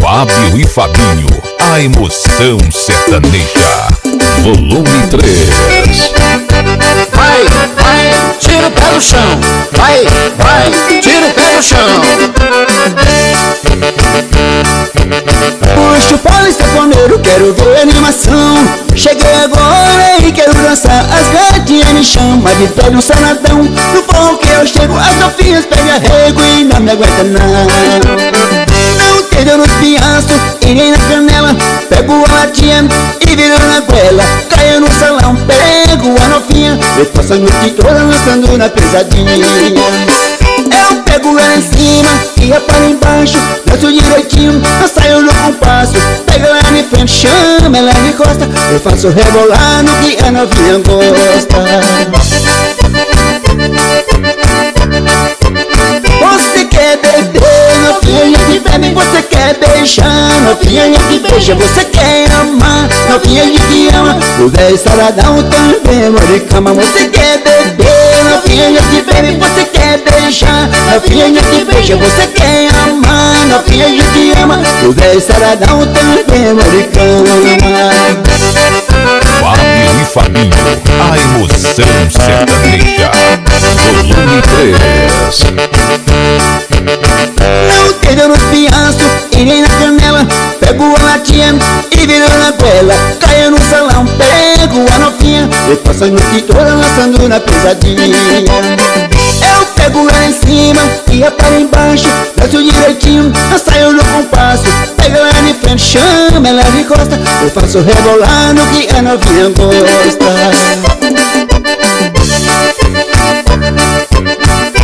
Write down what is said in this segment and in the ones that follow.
Fábio e Fabinho, a emoção sertaneja. Volume 3. Vai, vai, tira o pé do chão. Vai, vai, tira o pé do chão. Puxa o pole safoneiro, quero ver animação Cheguei agora e quero dançar As gatinhas me chamam de pé no saladão No pão que eu chego, as novinhas pegam rego E não me aguenta não nem na canela Pego a latinha e viro na goela. Caio no salão, pego a novinha. Eu passo a noite toda dançando na pesadinha. Eu pego ela em cima e a para embaixo. Danço direitinho, eu saio no compasso. Pego ela de frente, chama ela de costa. Eu faço rebolar no que a novinha gosta beijar, novinha que beija Você quer amar, novinha que ama O velho saradão também amor cama Você quer beber, novinha que bebe Você quer beijar, novinha que beija Você quer amar, novinha que ama O velho saradão também amor cama E viro na goela Caio no salão, pego a novinha passo a noite toda lançando na pesadinha Eu pego ela em cima e a para embaixo Danço direitinho, eu saio no compasso Pego ela de frente, chama ela de costa Eu faço rebolar no que a novinha gosta.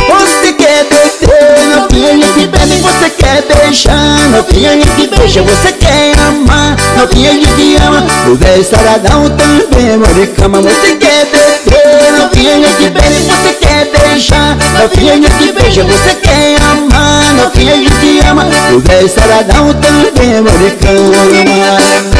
Você quer beber, novinha que bebe Você quer beijar, novinha que beija Você quer amar, novinha que ama O velho saradão também. Amor de cama Você quer beber, novinha que bebe Você quer beijar, novinha que beija Você quer amar, novinha que ama O velho saradão também. Amor de cama